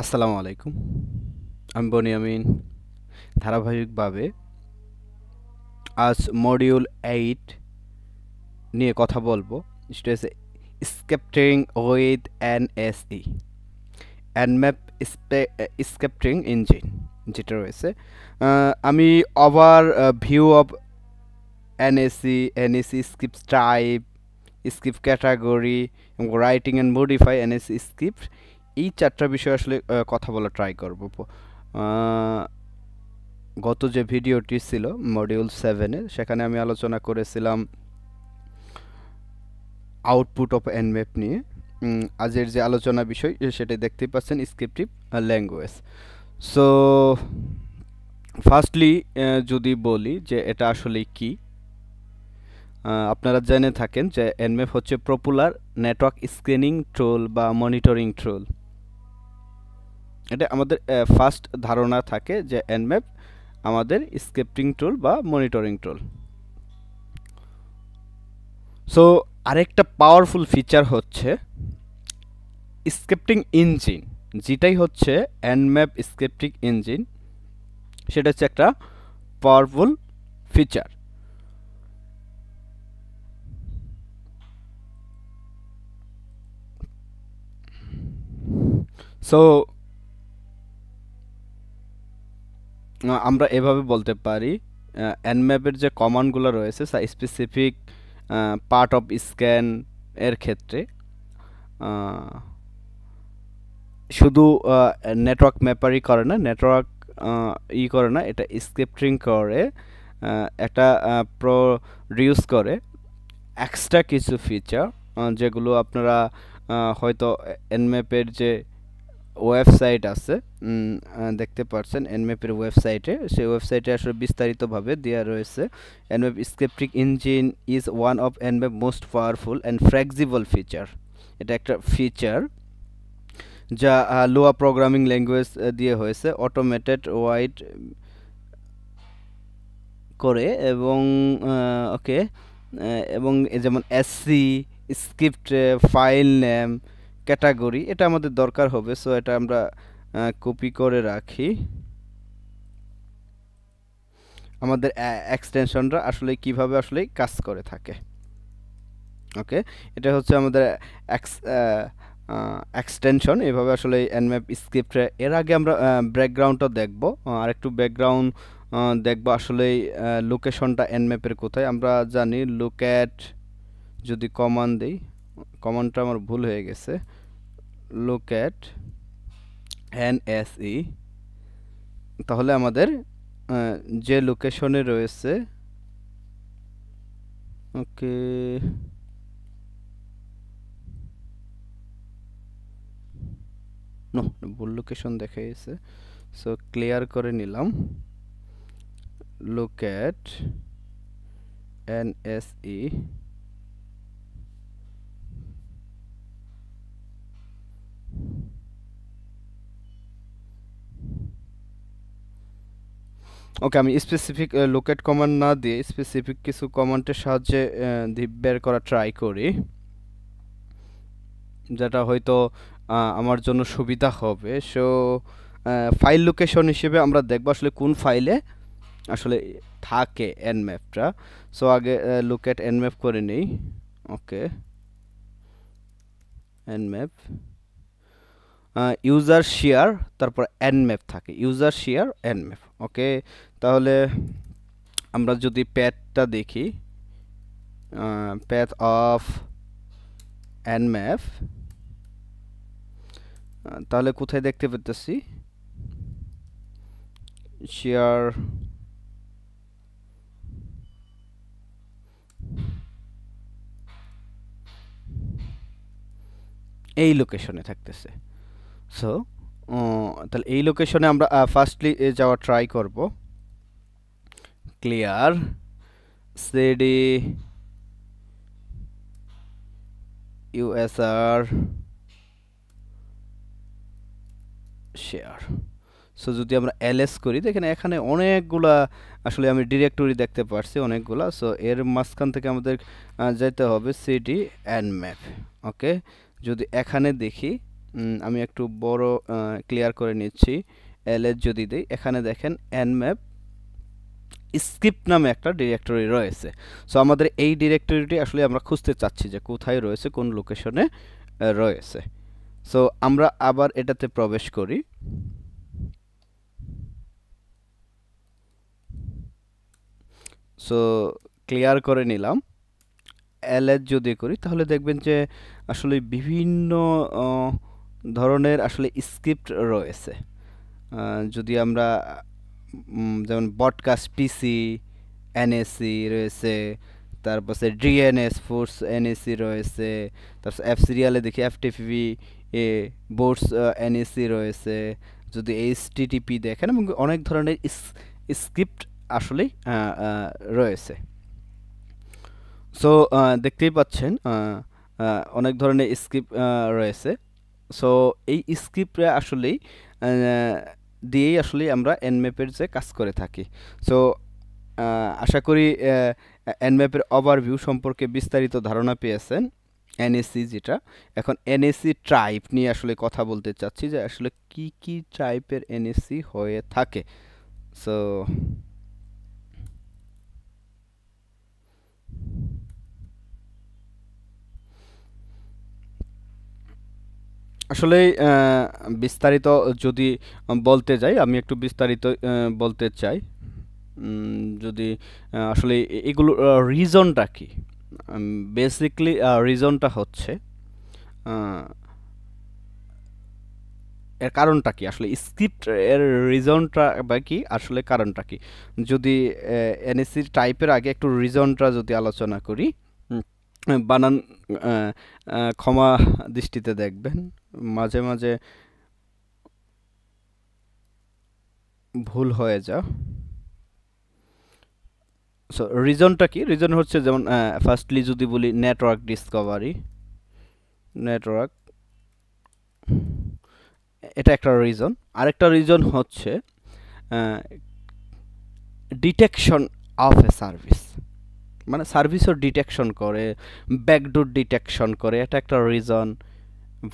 আসসালামু আলাইকুম। আমি বনি বনিয়ামিন। ধারাবাহিকভাবে আজ মডিউল এইট নিয়ে কথা বলব। সেটা হচ্ছে scripting with N S E Nmap scripting engine যেটা রয়েছে। আমি overview of NSE NSE script type script category writing and modify N NSE script এই চারটা বিষয় আসলে কথা বলা ট্রাই করব গত যে ভিডিওটি ছিল মডিউল সেভেনে সেখানে আমি আলোচনা করেছিলাম আউটপুট অফ এনম্যাপ নিয়ে। আজের যে আলোচনা বিষয়, সেটা দেখতেই পাচ্ছেন স্ক্রিপ্টিভ ল্যাঙ্গুয়েজ সো ফার্স্টলি যদি বলি যে এটা আসলে কি আপনারা জেনে থাকেন যে এনম্যাপ হচ্ছে পপুলার নেটওয়ার্ক স্ক্রিনিং ট্রোল বা মনিটরিং টুল এটা আমাদের ফার্স্ট ধারণা থাকে যে এনম্যাপ আমাদের স্ক্রিপ্টিং টুল বা মনিটরিং টুল সো আরেকটা পাওয়ারফুল ফিচার হচ্ছে স্ক্রিপ্টিং ইঞ্জিন যেটাই হচ্ছে এনম্যাপ স্ক্রিপ্টিং ইঞ্জিন সেটা হচ্ছে একটা পাওয়ারফুল ফিচার সো আমরা এভাবে বলতে পারি এনম্যাপের যে কমান্ডগুলো রয়েছে স্পেসিফিক পার্ট অফ স্ক্যান এর ক্ষেত্রে শুধু নেটওয়ার্ক ম্যাপারই করে না নেটওয়ার্ক ই করে না, এটা স্ক্রিপ্টিং করে একটা প্রডিউস করে এক্সট্রা কিছু ফিচার যেগুলো আপনারা হয়তো এনম্যাপের যে ওয়েবসাইট আছে। দেখতে পাচ্ছেন এনম্যাপের ওয়েবসাইটে। সেই ওয়েবসাইটে আসলে বিস্তারিতভাবে দেওয়া রয়েছে। Nmap scripting engine is one of Nmap most powerful and flexible feature এটা একটা ফিচার যা লোয়া প্রোগ্রামিং ল্যাঙ্গুয়েজ দিয়ে হয়েছে। অটোমেটেড ওয়াইড করে এবং ওকে এবং যেমন SC script file name category, এটা আমাদের দরকার হবে, সো এটা আমরা কপি করে রাখি। আমাদের এক্সটেনশনটা আসলে কীভাবে আসলে কাজ করে থাকে। ওকে? এটা হচ্ছে আমাদের এক্স এক্সটেনশন, এভাবে আসলে এনম্যাপ স্ক্রিপ্ট, এর আগে আমরা ব্যাকগ্রাউন্ডটা দেখব। আর একটু ব্যাকগ্রাউন্ড দেখব আসলে লোকেশনটা এনম্যাপের কোথায়। আমরা জানি লুক অ্যাট যদি কমান দিই। কমান্ডটা আমার ভুল হয়ে গেছে। Look at N S E তাহলে আমাদের যে লোকেশনে রয়েছে, ওকে, নো, ভুল লোকেশন দেখাইছে। সো ক্লিয়ার করে নিলাম। Look at N S E okay আমি স্পেসিফিক লোকেট কমান্ড না দিয়ে স্পেসিফিক কিছু কমান্ডের সাহায্যে বের করা ট্রাই করি। যেটা হয়তো আমার জন্য সুবিধা হবে। সো ফাইল লোকেশন হিসেবে আমরা দেখব আসলে কোন ফাইলে আসলে থাকে এনম্যাপটা সো আগে লোকেট এট এনম্যাপ করে নেই। ওকে এনম্যাপ ইউজার শেয়ার তারপর এনম্যাপ থাকে। ইউজার শেয়ার এনম্যাপ ওকে তাহলে আমরা যদি প্যাথটা দেখি প্যাথ অফ এনম্যাপ তাহলে কোথায় দেখতে পেতেছি শেয়ার এই লোকেশনে থাকতেছে। সো তাহলে এই লোকেশনে আমরা ফার্স্টলি যাওয়া ট্রাই করব। Clear CD USR share so যদি আমরা এলএস করি, দেখেন এখানে অনেকগুলা, আসলে আমি ডিরেক্টরি দেখতে পারছি অনেকগুলা সো এর মাঝখান থেকে আমাদের যেতে হবে সিডি অ্যান্ড ম্যাপ ওকে যদি এখানে দেখি আমি একটু বড় ক্লিয়ার করে নিচ্ছি এলএস যদি দিই, এখানে দেখেন ম্যাপ স্কিপ নামে একটা ডিরেক্টরি রয়েছে। সো আমাদের এই ডিরেক্টরিটি আসলে আমরা খুঁজতে চাচ্ছি যে কোথায় রয়েছে, কোন লোকেশনে রয়েছে। সো আমরা আবার এটাতে প্রবেশ করি। সো ক্লিয়ার করে নিলাম। এলএস যদি করি, তাহলে দেখবেন যে আসলে বিভিন্ন ধরনের আসলে স্ক্রিপ্ট রয়েছে। যদি আমরা যেমন বডকাস্ট পিসি এনএসি রয়েছে, তারপর ডিএনএস ফোর্স এনএসি রয়েছে, তারপর এফ সিরিয়ালে দেখি F TV A boards NSE রয়েছে, যদি এইচ টিটিপি দেখেন এবং অনেক ধরনের স্ক্রিপ্ট আসলেই রয়েছে। সো দেখতেই পাচ্ছেন অনেক ধরনের স্ক্রিপ্ট রয়েছে। সো এই স্ক্রিপ্টে আসলেই দিয়েই আসলে আমরা এনম্যাপের যে কাজ করে থাকি। সো আশা করি এনম্যাপের ওভারভিউ সম্পর্কে বিস্তারিত ধারণা পেয়েছেন এনএসি যেটা। এখন এনএসি ট্রাইপ নিয়ে আসলে কথা বলতে চাচ্ছি যে আসলে কি কি টাইপের এনএসসি হয়ে থাকে। সো আসলে বিস্তারিত যদি বলতে যাই, আমি একটু বিস্তারিত বলতে চাই। যদি আসলে এগুলো রিজনটা কি? বেসিকলি রিজনটা হচ্ছে এর কারণটা কি? আসলে স্ক্রিপ্ট এর রিজনটা বা কি? আসলে কারণটা কি? যদি এনএসসি টাইপের আগে একটু রিজনটা যদি আলোচনা করি বানান ক্ষমা দৃষ্টিতে দেখবেন। মাঝে মাঝে ভুল হয়ে যা সো রিজনটা কি? রিজন হচ্ছে যেমন ফার্স্টলি যদি বলি নেটওয়ার্ক ডিসকভারি নেটওয়ার্ক এটা একটা রিজন আরেকটা রিজন হচ্ছে ডিটেকশন অফ এ সার্ভিস মানে সার্ভিসও ডিটেকশন করে, ব্যাকডোর ডিটেকশন করে, এটা একটা রিজন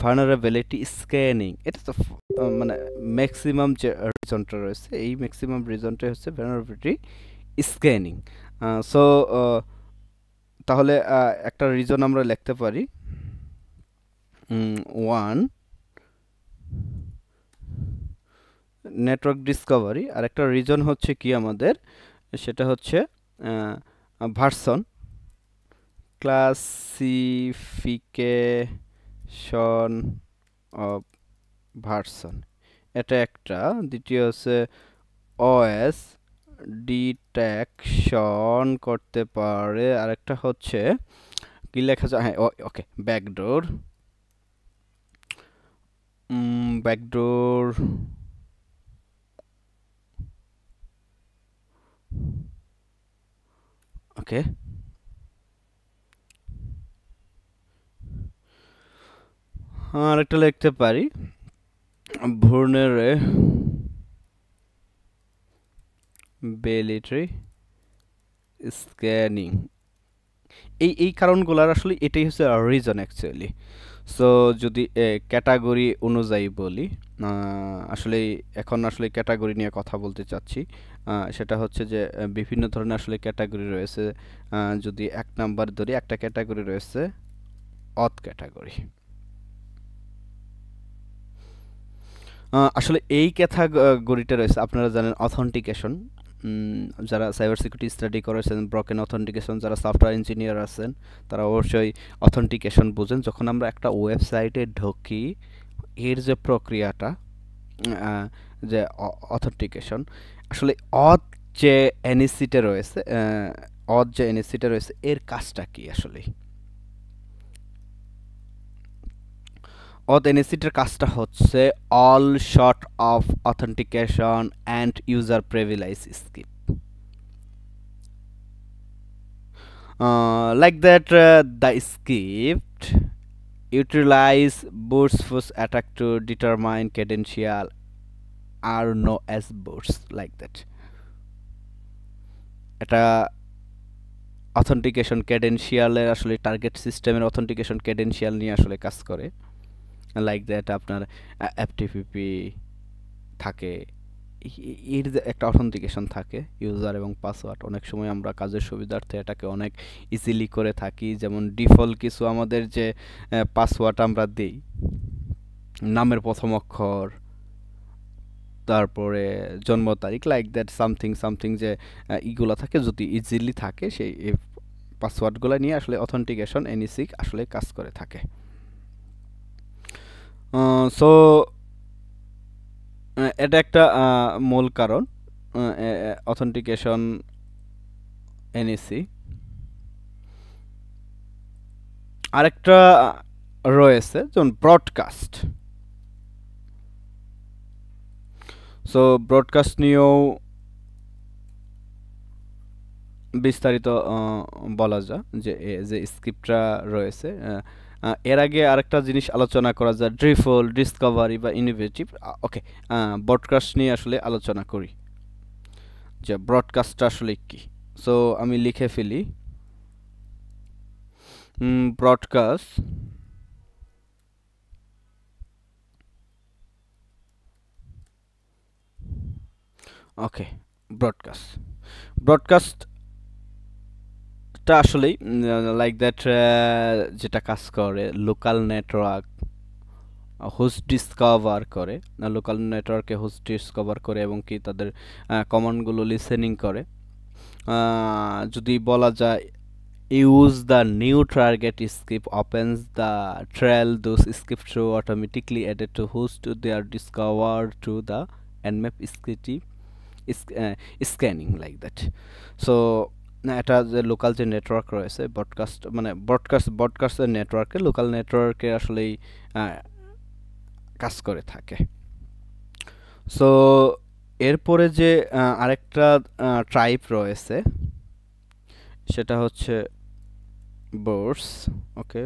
ভার্নারেবিলিটি স্ক্যানিং এটা তো মানে ম্যাক্সিমাম যে রিজনটা রয়েছে, এই ম্যাক্সিমাম রিজনটাই হচ্ছে ভার্নারেবিলিটি স্ক্যানিং সো তাহলে একটা রিজন আমরা লিখতে পারি। ওয়ান নেটওয়ার্ক ডিসকভারি আর একটা রিজন হচ্ছে কি আমাদের? সেটা হচ্ছে ভার্সন। Classification of version. এটা একটা। দ্বিতীয় হচ্ছে ওএস ডিটেকশন করতে পারে। আরেকটা হচ্ছে কি লেখা যায় হ্যাঁ ওকে, ব্যাকডোর। ব্যাকডোর ওকে আর একটা লিখতে পারি। Vulnerability scanning. এই এই কারণগুলোর আসলে এটাই হচ্ছে রিজন অ্যাকচুয়ালি সো যদি ক্যাটাগরি অনুযায়ী বলি আসলে এখন আসলে ক্যাটাগরি নিয়ে কথা বলতে চাচ্ছি। সেটা হচ্ছে যে বিভিন্ন ধরনের আসলে ক্যাটাগরি রয়েছে। যদি এক নাম্বার ধরি, একটা ক্যাটাগরি রয়েছে অথ ক্যাটাগরি আসলে এই ক্যাটাগরিটা রয়েছে, আপনারা জানেন অথেন্টিকেশন যারা সাইবার সিকিউরিটি স্টাডি করেছেন ব্রকেন অথেন্টিকেশন যারা সফটওয়্যার ইঞ্জিনিয়ার আছেন, তারা অবশ্যই অথেন্টিকেশন বোঝেন। যখন আমরা একটা ওয়েবসাইটে ঢুকি এর যে প্রক্রিয়াটা যে অথেন্টিকেশন আসলে অদ যে এনএসসিটা রয়েছে অদ যে এনএসসিটা রয়েছে এর কাজটা কি আসলে অথ এনএসসিটার কাজটা হচ্ছে all sort of authentication and user privilege skip that uh, the script utilize burst force attack to determine credential are known as bursts like that. এটা অথেন্টিকেশন ক্যাডেন্সিয়ালের আসলে টার্গেট সিস্টেমের অথেন্টিকেশন ক্যাডেন্সিয়াল নিয়ে আসলে কাজ করে। লাইক দ্যাট আপনার এফটিপিপি থাকে। এর যে একটা অথেন্টিকেশন থাকে ইউজার এবং পাসওয়ার্ড অনেক সময় আমরা কাজের সুবিধার্থে এটাকে অনেক ইজিলি করে থাকি। যেমন ডিফল্ট কিছু আমাদের যে পাসওয়ার্ড আমরা দিই, নামের প্রথম অক্ষর, তারপরে জন্ম তারিখ লাইক দ্যাট সামথিং সামথিং যে ইগুলো থাকে, যদি ইজিলি থাকে, সেই পাসওয়ার্ডগুলো নিয়ে আসলে অথেন্টিকেশন এনইসিক আসলে কাজ করে থাকে। সো এটা একটা মূল কারণ অথেন্টিকেশন এনইসি আরেকটা রয়েছে, যেমন ব্রডকাস্ট সো ব্রডকাস্ট নিয়েও বিস্তারিত বলা যায় যে যে স্ক্রিপ্টটা রয়েছে এর আগে আরেকটা জিনিস আলোচনা করা যায় ড্রিফল ডিসকভারি বা ইনোভেটিভ ওকে ব্রডকাস্ট নিয়ে আসলে আলোচনা করি। যে ব্রডকাস্টটা আসলে কি? সো আমি লিখে ফেলি। ব্রডকাস্ট ওকে ব্রডকাস্ট ব্রডকাস্ট টা আসলেই লাইক দ্যাট যেটা কাজ করে লোকাল নেটওয়ার্ক হোস্ট ডিসকভার করে লোকাল নেটওয়ার্কে হোস্ট ডিসকভার করে এবং কি তাদের কমান্ডগুলো লিসেনিং করে। যদি বলা যায় use the new target script opens the trial those script through automatically added to host they are discover to the Nmap scriptive scanning like that so এটা যে লোকাল যে নেটওয়ার্ক রয়েছে ব্রডকাস্ট মানে ব্রডকাস্ট ব্রডকাস্টের নেটওয়ার্কে লোকাল নেটওয়ার্কে আসলেই কাজ করে থাকে। সো এরপরে যে আরেকটা ট্রাইব রয়েছে, সেটা হচ্ছে force okay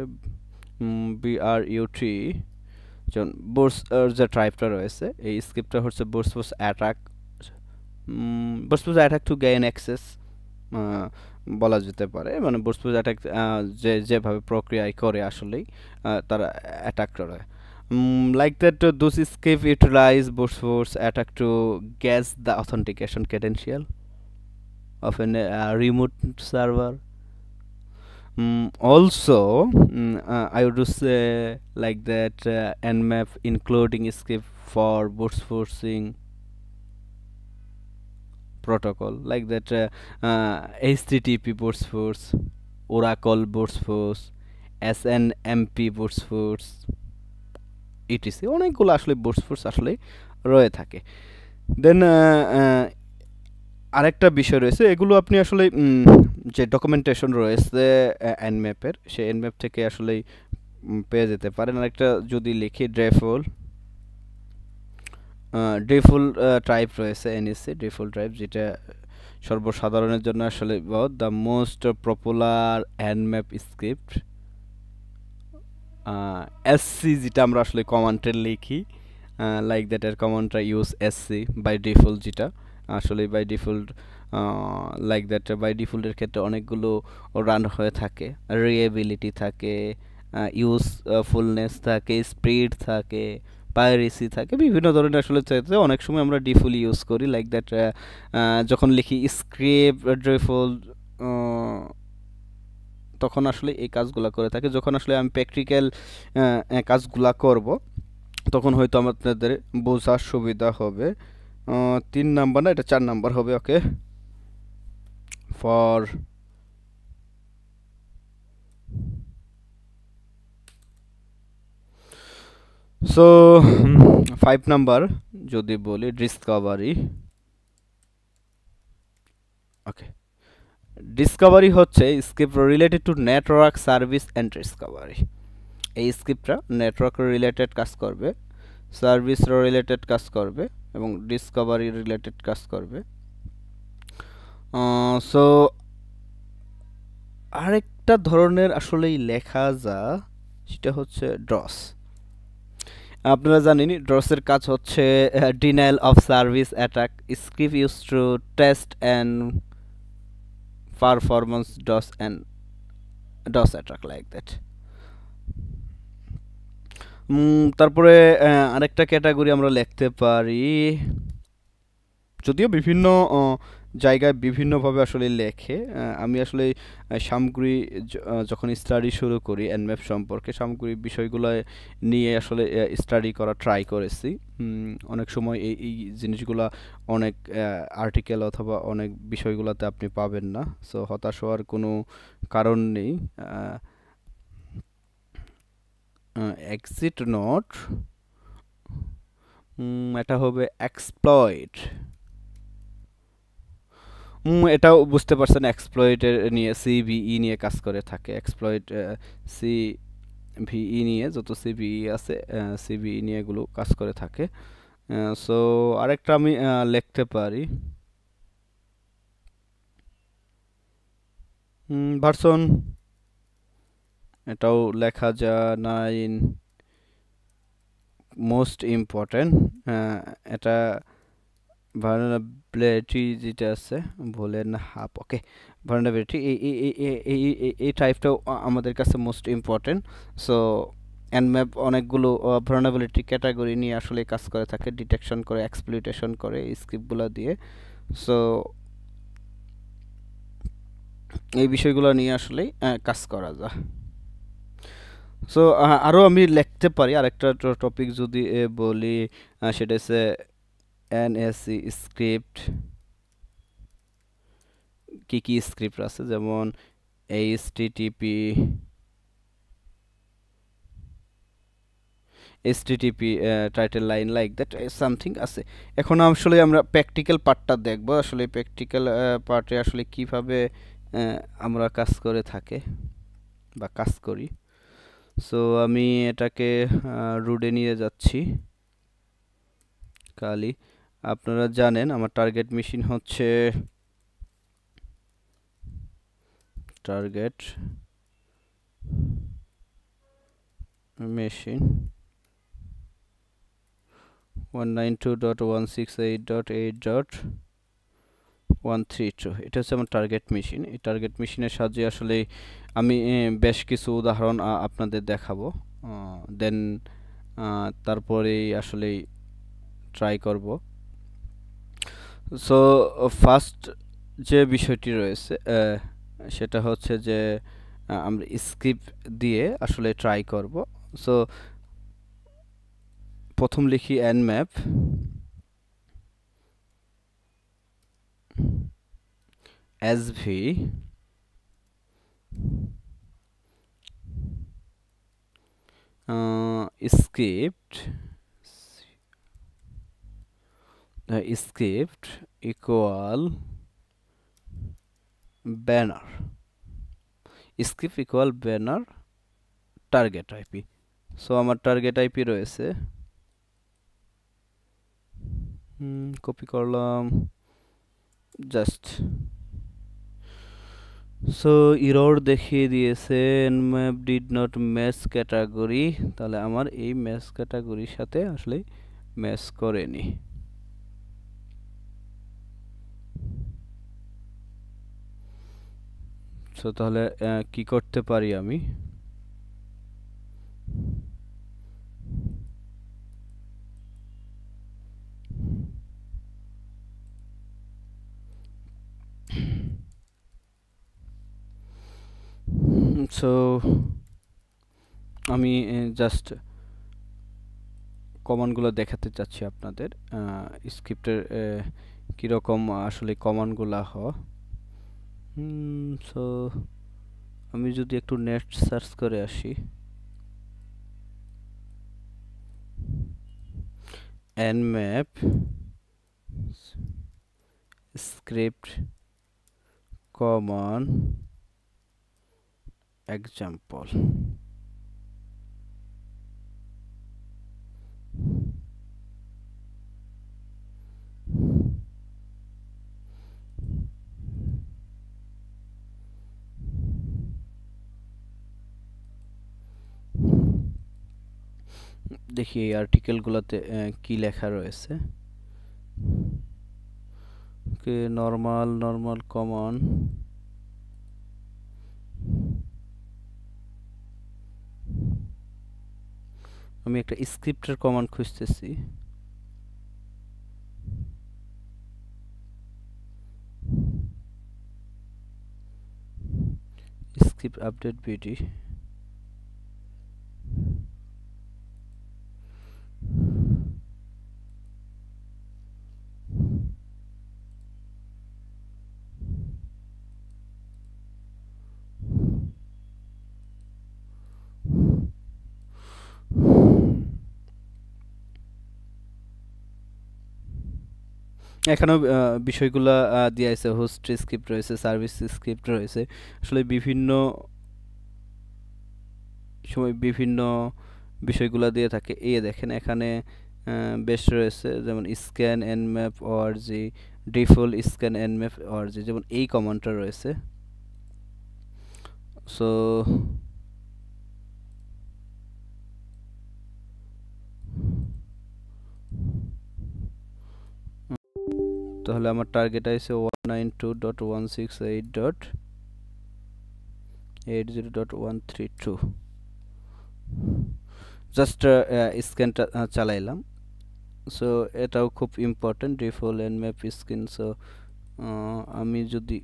B R U T যেমন বোর্স যে ট্রাইবটা রয়েছে, এই স্ক্রিপ্টটা হচ্ছে brute brute attack brute brute attack to gain access বলা যেতে পারে। মানে বোর্সপুজ অ্যাটাক যে যেভাবে প্রক্রিয়ায় করে আসলেই তারা অ্যাটাক করে। Like that those skip utilize brute force attack to guess the authentication credential server. Um, also um, uh, I would say like that uh, nmap including script for boot forcing protocol like that uh, uh, http boots force oracle boots force snmp boots force ETC অনেকগুলো আসলে boots force আসলে রয়ে থাকে। দেন আরেকটা বিষয় রয়েছে এগুলো আপনি আসলে যে ডকুমেন্টেশন রয়েছে এনম্যাপের সেই এনম্যাপ থেকে আসলেই পেয়ে যেতে পারেন। আরেকটা যদি লিখি ড্রেফল ড্রিফুল টাইপ রয়েছে এনএসসি ড্রিফুল টাইপ যেটা সর্বসাধারণের জন্য আসলে দ্য মোস্ট পপুলার হ্যান্ড হ্যান্ডম্যাপ স্ক্রিপ্ট এসসি যেটা আমরা আসলে কমান্ডে লিখি লাইক দ্যাট এর কমান্ডটা ইউজ এসসি বাই ডিফল্ট যেটা, আসলে by default like that by ডিফল্টের ক্ষেত্রে অনেকগুলো রান হয়ে থাকে রিয়েবিলিটি থাকে ইউজফুলনেস থাকে স্পিড থাকে পাইরেসি থাকে, বিভিন্ন ধরনের আসলে অনেক সময় আমরা ডিফুল ইউজ করি লাইক দ্যাট যখন লিখি স্ক্রিপ ড্রেফুল তখন আসলে এই কাজগুলো করে থাকে। যখন আসলে আমি প্র্যাকটিক্যাল কাজগুলা করব, তখন হয়তো আমাদের বোঝার সুবিধা হবে তিন নাম্বার না, এটা চার নাম্বার হবে okay four so five number যদি বলি ডিসকভারি ওকে ডিসকভারি হচ্ছে script related to network service and discovery এই স্ক্রিপ্টটা নেটওয়ার্ক রিলেটেড কাজ করবে সার্ভিস রিলেটেড কাজ করবে এবং ডিসকভারি রিলেটেড কাজ করবে। সো আরেকটা ধরনের আসলেই লেখা যা, সেটা হচ্ছে ড্রস আপনারা জানেন, ড্রসের কাজ হচ্ছে denial of service attack script use to test and performance DoS and DoS attack like that তারপরে আরেকটা ক্যাটাগরি আমরা লিখতে পারি। যদিও বিভিন্ন জায়গায় বিভিন্নভাবে আসলে লেখে। আমি আসলে সামগ্রী যখন স্টাডি শুরু করি এনম্যাপ সম্পর্কে সামগ্রিক বিষয়গুলো নিয়ে আসলে স্টাডি করা ট্রাই করেছি। অনেক সময় এই এই জিনিসগুলা অনেক আর্টিকেল অথবা অনেক বিষয়গুলোতে আপনি পাবেন না। সো হতাশ হওয়ার কোনো কারণ নেই। এক্সিট নট এটা হবে এক্সপ্লয়েট উম, এটাও বুঝতে পারছেন এক্সপ্লয়েটের নিয়ে সিভিই নিয়ে কাজ করে থাকে। এক্সপ্লয়েট সি ভিই নিয়ে, যত সিভিই আছে সিভিই নিয়ে এগুলো কাজ করে থাকে। সো আরেকটা আমি লিখতে পারি। ভার্সন এটাও লেখা যায় নাইন মোস্ট ইম্পর্টেন্ট এটা ভার্নাবিলিটি যেটা আছে বলেন হাফ ওকে ভার্নাবিলিটি এই এই এই টাইপটাও আমাদের কাছে most important so and map অনেকগুলো ভার্নাবিলিটি ক্যাটাগরি নিয়ে আসলে কাজ করে থাকে ডিটেকশন করে এক্সপ্লুইটেশন করে স্ক্রিপ্টগুলো দিয়ে. সো এই বিষয়গুলো নিয়ে আসলেই কাজ করা যায়। সো আরও আমি লিখতে পারি আরেকটা টপিক যদি বলি সেটা হচ্ছে এনএসসি স্ক্রিপ্ট, কি কি স্ক্রিপ্ট আছে? যেমন HTTP HTTP title line like that something আছে। এখন আসলে আমরা প্র্যাকটিক্যাল পার্টটা দেখব। আসলে প্র্যাকটিক্যাল পার্টে আসলে কীভাবে আমরা কাজ করে থাকে বা কাজ করি। সো আমি এটাকে রুডে নিয়ে যাচ্ছি, কালি। আপনারা জানেন, আমার টার্গেট মেশিন হচ্ছে target machine one nine two dot one six eight dot eight dot one three two এটা হচ্ছে আমার টার্গেট মেশিন এই টার্গেট মেশিনের সাহায্যে আসলে আমি বেশ কিছু উদাহরণ আপনাদের দেখাবো। দেন তারপরেই আসলে ট্রাই করব। সো ফার্স্ট যে বিষয়টি রয়েছে সেটা হচ্ছে যে আমরা স্ক্রিপ্ট দিয়ে আসলে ট্রাই করব। সো প্রথম লিখি Nmap S V script script equal banner script equal banner target IP so আমার টার্গেট আইপি রয়েছে। কপি করলাম। জাস্ট সো ইরর দেখিয়ে দিয়েছে। Map did not match category তাহলে আমার এই ম্যাচ ক্যাটাগরির সাথে আসলে ম্যাচ করেনি। সো তাহলে কি করতে পারি আমি? সো আমি জাস্ট কমান্ডগুলো দেখাতে চাচ্ছি আপনাদের স্ক্রিপ্টের কীরকম আসলে কমান্ডগুলো হ সো আমি যদি একটু নেট সার্চ করে আসি nmap script common example দেখি এই আর্টিকেলগুলোতে কি লেখা রয়েছে। ওকে নর্মাল নর্মাল কমন আমি একটা স্ক্রিপ্টের কমান্ড খুঁজতেছি। স্ক্রিপ্ট আপডেট বিডি এখানেও বিষয়গুলো দেওয়া আছে। হোস্ট স্ক্রিপ্ট রয়েছে সার্ভিস স্ক্রিপ্ট রয়েছে। আসলে বিভিন্ন সময় বিভিন্ন বিষয়গুলো দিয়ে থাকে। এই দেখেন এখানে বেশ রয়েছে, যেমন scan Nmap G default scan Nmap G যেমন এই কমান্ডটা রয়েছে। সো তাহলে আমার টার্গেট আছে one nine two dot one six eight dot eight dot two just স্ক্যানটা চালাইলাম। সো এটাও খুব important default Nmap screen so আমি যদি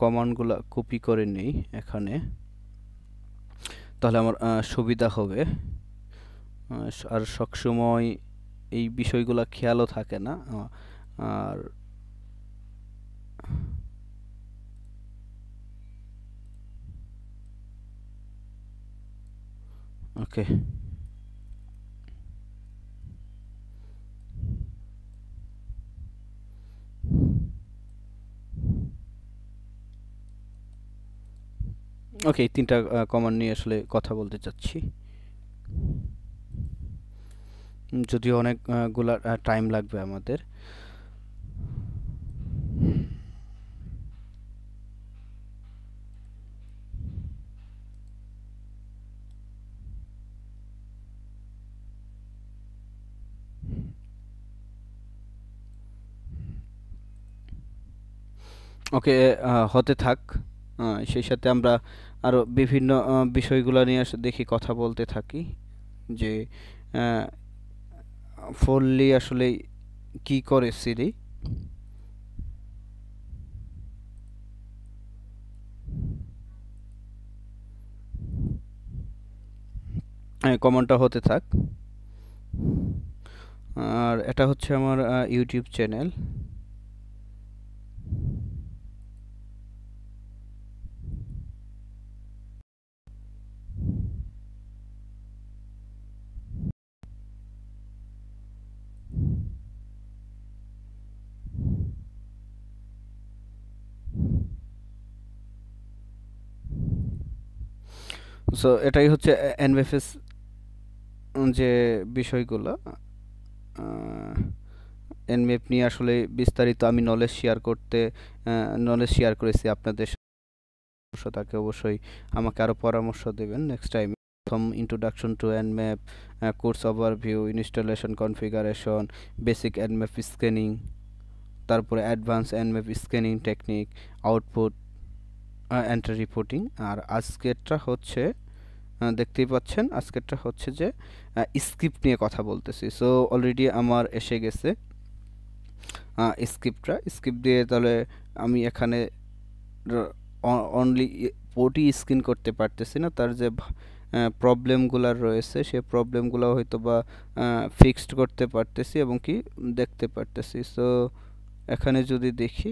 কমান্ডগুলো কপি করে নিই এখানে, তাহলে আমার সুবিধা হবে। আর সবসময় এই বিষয়গুলো খেয়ালও থাকে না। আর ওকে ওকে তিনটা কমান্ড নিয়ে আসলে কথা বলতে চাচ্ছি। যদিও অনেকগুলা টাইম লাগবে আমাদের। ওকে হতে থাক। সেই সাথে আমরা আরও বিভিন্ন বিষয়গুলো নিয়ে দেখি, কথা বলতে থাকি। যে ফুললি আসলে কি করে সিরি? কমনটা হতে থাক। আর এটা হচ্ছে আমার ইউটিউব চ্যানেল। সো এটাই হচ্ছে এনভিএফএস যে বিষয়গুলো এনমেপ নিয়ে আসলে বিস্তারিত আমি নলেজ শেয়ার করতে নলেজ শেয়ার করেছি আপনাদের সাথে। তাকে অবশ্যই আমাকে আরও পরামর্শ দেবেন নেক্সট টাইম প্রথম introduction to Nmap course overview installation configuration basic Nmap scanning তারপরে advance Nmap scanning technique output enter reporting আর আজকেরটা হচ্ছে দেখতেই পাচ্ছেন, আজকেরটা হচ্ছে যে স্ক্রিপ্ট নিয়ে কথা বলতেছি। সো অলরেডি আমার এসে গেছে স্ক্রিপ্টটা স্ক্রিপ্ট দিয়ে তাহলে আমি এখানে অনলি পোর্টই স্ক্রিন করতে পারতেছি না। তার যে প্রবলেমগুলো রয়েছে, সে প্রবলেমগুলো হয়তো বা ফিক্সড করতে পারতেছি এবং কি দেখতে পারতেছি। সো এখানে যদি দেখি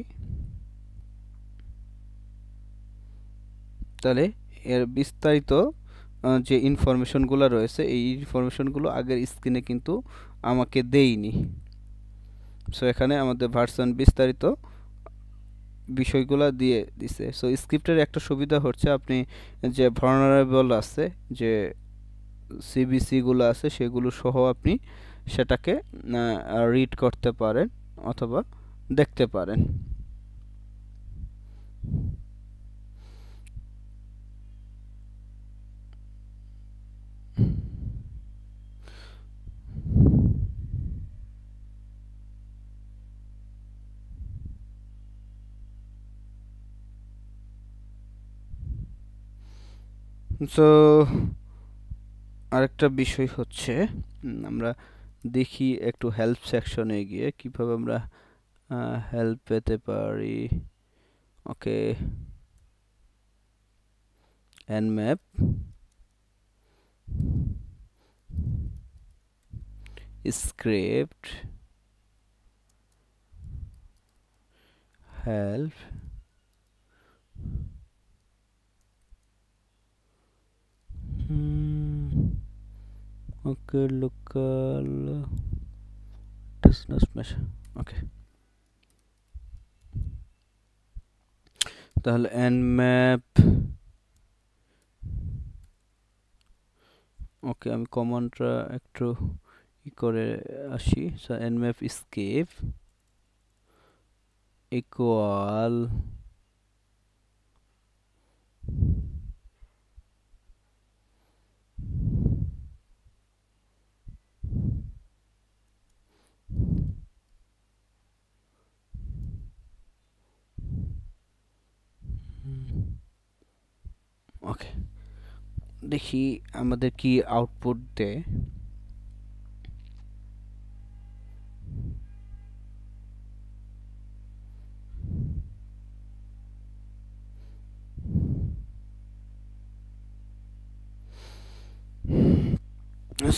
তাহলে এর বিস্তারিত যে ইনফরমেশনগুলো রয়েছে, এই ইনফরমেশনগুলো আগের স্ক্রিনে কিন্তু আমাকে দেইনি সো এখানে আমাদের ভার্সন বিস্তারিত বিষয়গুলো দিয়ে দিছে। সো স্ক্রিপ্টের একটা সুবিধা হচ্ছে, আপনি যে ভার্নারেবল আছে, যে সিবিসিগুলো আছে, সেগুলো সহ আপনি সেটাকে রিড করতে পারেন অথবা দেখতে পারেন। সো আরেকটা বিষয় হচ্ছে আমরা দেখি একটু হেল্প সেকশনে গিয়ে কীভাবে আমরা হেল্প পেতে পারি। Okay map script help hmm. okay local business mesh okay তাহলে nmap ওকে আমি কমান্ডটা একটু ই করে আসি। So nmap escape equal okay দেখি আমাদের কি আউটপুট দেয়।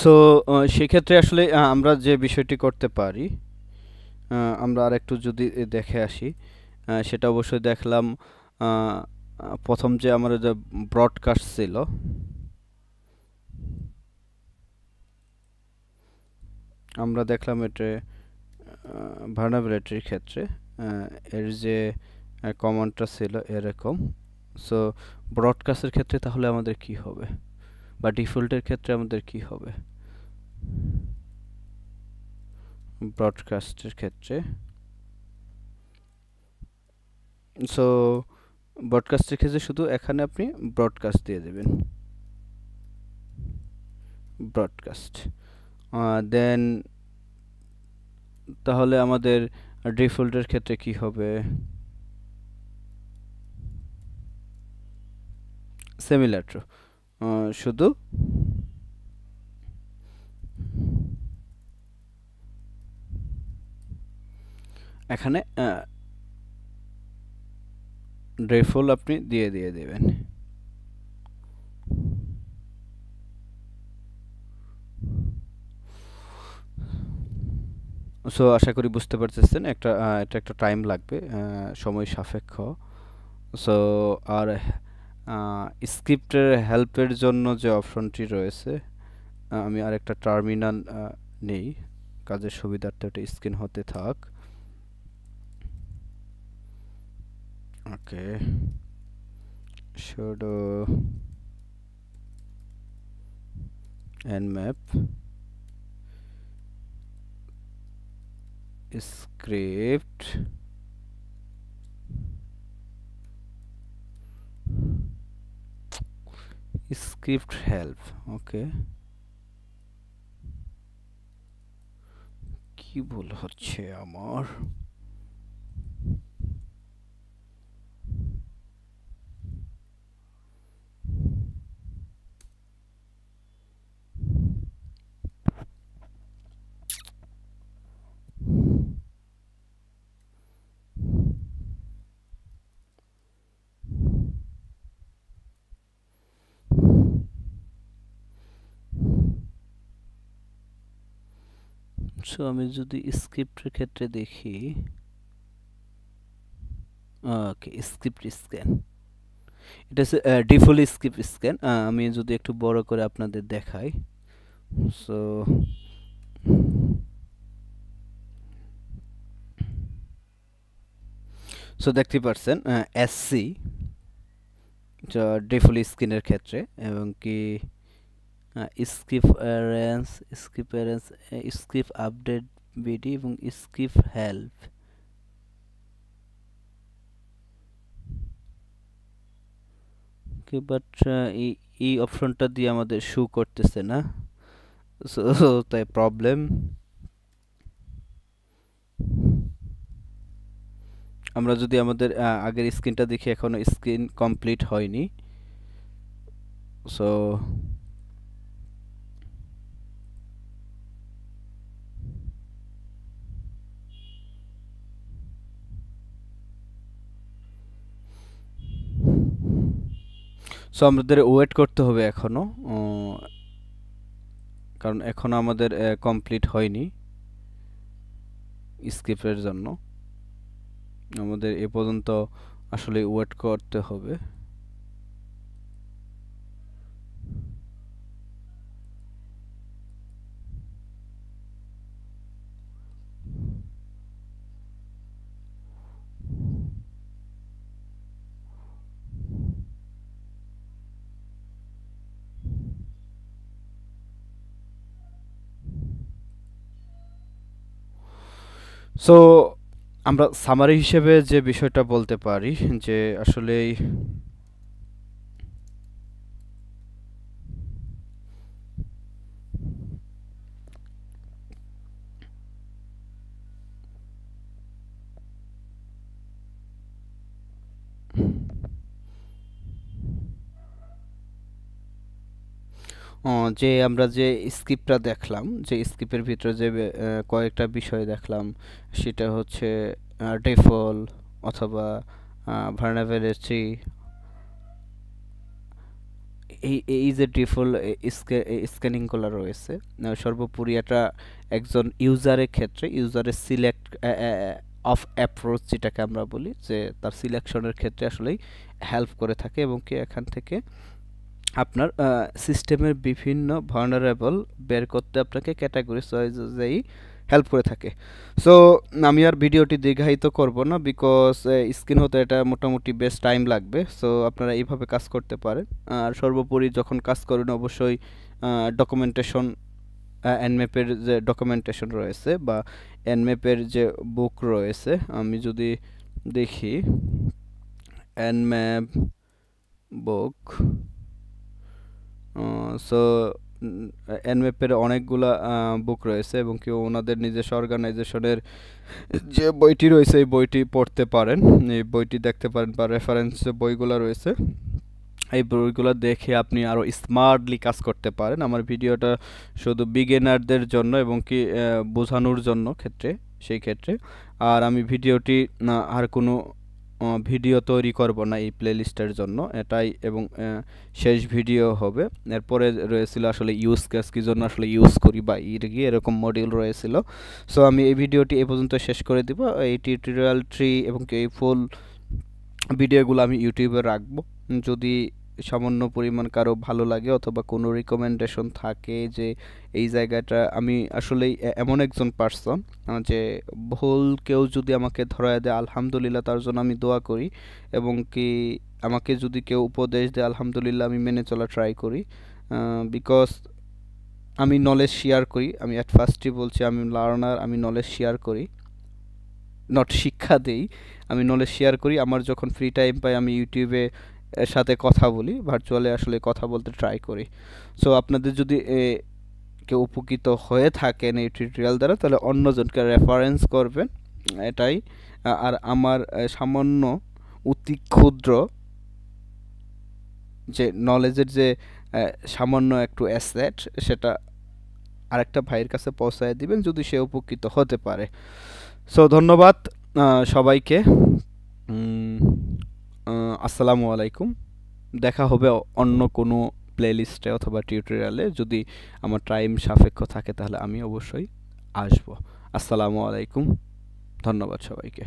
সো সেক্ষেত্রে আসলে আমরা যে বিষয়টি করতে পারি আমরা আর একটু যদি দেখে আসি সেটা অবশ্যই দেখলাম প্রথম যে আমার যে ব্রডকাস্ট ছিল আমরা দেখলাম এটা ভার্নাবিলিটির ক্ষেত্রে এর যে কমান্ডটা ছিল এরকম। সো ব্রডকাস্টের ক্ষেত্রে তাহলে আমাদের কি হবে? বা ডিফল্টের ক্ষেত্রে আমাদের কি হবে? ব্রডকাস্টের ক্ষেত্রে। সো ব্রডকাস্টের ক্ষেত্রে শুধু এখানে আপনি ব্রডকাস্ট দিয়ে দেবেন। ব্রডকাস্ট দেন তাহলে আমাদের ডিফল্টের ক্ষেত্রে কি হবে? সিমিলার শুধু এখানে ড্রেফল আপনি দিয়ে দিয়ে দেবেন। সো আশা করি বুঝতে পারতেছেন, একটা এটা একটা টাইম লাগবে সময় সাপেক্ষ। সো আর স্ক্রিপ্টের হেল্পের জন্য যে অপশনটি রয়েছে আমি আর একটা টার্মিনাল নেই। কাজের সুবিধার্থে একটা স্ক্রিন হতে থাক। Okay sudo nmap script script help ওকে কি ভুল হচ্ছে আমার সো আমি যদি স্ক্রিপ্টের ক্ষেত্রে দেখি, ওকে, স্ক্রিপ্ট স্ক্যান। এটা হচ্ছে ডিফল্ট স্ক্রিপ্ট স্ক্যান। আমি যদি একটু বড় করে আপনাদের দেখাই। সো সো দেখতে পাচ্ছেন এসসি ডিফল্ট স্ক্রিনের ক্ষেত্রে, এবং কি script args script args script update BD এবং স্কিপ হেল্প বাট এই এই অপশনটা দিয়ে আমাদের শু করতেছে না। সো তাই প্রবলেম আমরা যদি আমাদের আগের স্ক্রিনটা দেখি, এখনও স্ক্রিন কমপ্লিট হয়নি। সো সো আমাদের ওয়েট করতে হবে এখনও কারণ এখনও আমাদের কমপ্লিট হয়নি স্কিপের জন্য। আমাদের এ পর্যন্ত আসলে ওয়েট করতে হবে। সো আমরা সামারি হিসেবে যে বিষয়টা বলতে পারি যে আসলে যে আমরা যে স্ক্রিপ্টটা দেখলাম, যে স্ক্রিপ্টের ভিতরে যে কয়েকটা বিষয় দেখলাম, সেটা হচ্ছে ডেফল অথবা ভার্নাভেলিটি এই এই যে ডিফল স্ক্যানিংগুলো রয়েছে সর্বোপরি এটা একজন ইউজারের ক্ষেত্রে ইউজারের সিলেক্ট অফ অ্যাপ্রোচ যেটাকে আমরা বলি, যে তার সিলেকশনের ক্ষেত্রে আসলেই হেল্প করে থাকে এবং কি এখান থেকে আপনার সিস্টেমের বিভিন্ন ভার্নারেবল বের করতে আপনাকে ক্যাটাগরি অনুযায়ী হেল্প করে থাকে। সো আমি আর ভিডিওটি দীর্ঘায়িত করব না বিকজ স্ক্রিন হতে এটা মোটামুটি বেশ টাইম লাগবে। সো আপনারা এইভাবে কাজ করতে পারেন। আর সর্বোপরি যখন কাজ করেন অবশ্যই ডকুমেন্টেশন এনম্যাপের যে ডকুমেন্টেশন রয়েছে বা এনম্যাপের যে বুক রয়েছে, আমি যদি দেখি এনম্যাপ বুক সো এনমেপের অনেকগুলা বুক রয়েছে এবং কেউ ওনাদের নিজস্ব অর্গানাইজেশনের যে বইটি রয়েছে, এই বইটি পড়তে পারেন। এই বইটি দেখতে পারেন বা রেফারেন্স বইগুলো রয়েছে, এই বইগুলো দেখে আপনি আরও স্মার্টলি কাজ করতে পারেন। আমার ভিডিওটা শুধু বিগিনারদের জন্য এবং কি বোঝানোর জন্য ক্ষেত্রে, সেই ক্ষেত্রে। আর আমি ভিডিওটি, না, আর কোনো ভিডিও তৈরি করব না এই প্লেলিস্টের জন্য, এটাই এবং শেষ ভিডিও হবে। এরপরে রয়েছিল আসলে ইউজ কেস কী জন্য আসলে ইউজ করি বা ইর গিয়ে এরকম মডিউল রয়েছিল। সো আমি এই ভিডিওটি এ পর্যন্ত শেষ করে দিব। এই টিউটোরিয়াল ট্রি এবং এই ফুল ভিডিওগুলো আমি ইউটিউবে রাখব। যদি সামান্য পরিমাণ কারও ভালো লাগে অথবা কোনো রিকমেন্ডেশন থাকে যে এই জায়গাটা, আমি আসলেই এমন একজন পার্সন যে ভুল কেউ যদি আমাকে ধরায় দেয়, আলহামদুলিল্লাহ তার জন্য আমি দোয়া করি এবং কি আমাকে যদি কেউ উপদেশ দেয়, আলহামদুলিল্লাহ আমি মেনে চলা ট্রাই করি বিকজ আমি নলেজ শেয়ার করি, আমি অ্যাট ফার্স্টই বলছি আমি লার্নার আমি নলেজ শেয়ার করি নট শিক্ষা দেই, আমি নলেজ শেয়ার করি, আমার যখন ফ্রি টাইম পাই, আমি ইউটিউবে সাথে কথা বলি ভার্চুয়ালে আসলে কথা বলতে ট্রাই করি। সো আপনাদের যদি কেউ উপকৃত হয়ে থাকেন এই টিউটোরিয়াল দ্বারা, তাহলে অন্যজনকে রেফারেন্স করবেন। এটাই। আর আমার সামান্য অতি ক্ষুদ্র যে নলেজের যে সামান্য একটু অ্যাসেট সেটা আরেকটা ভাইয়ের কাছে পৌঁছায় দিবেন, যদি সে উপকৃত হতে পারে। সো ধন্যবাদ সবাইকে। আসসালামু আলাইকুম। দেখা হবে অন্য কোনো প্লেলিস্টে অথবা টিউটোরিয়ালে যদি আমার টাইম সাপেক্ষ থাকে তাহলে আমি অবশ্যই আসব। আসসালামু আলাইকুম। ধন্যবাদ সবাইকে।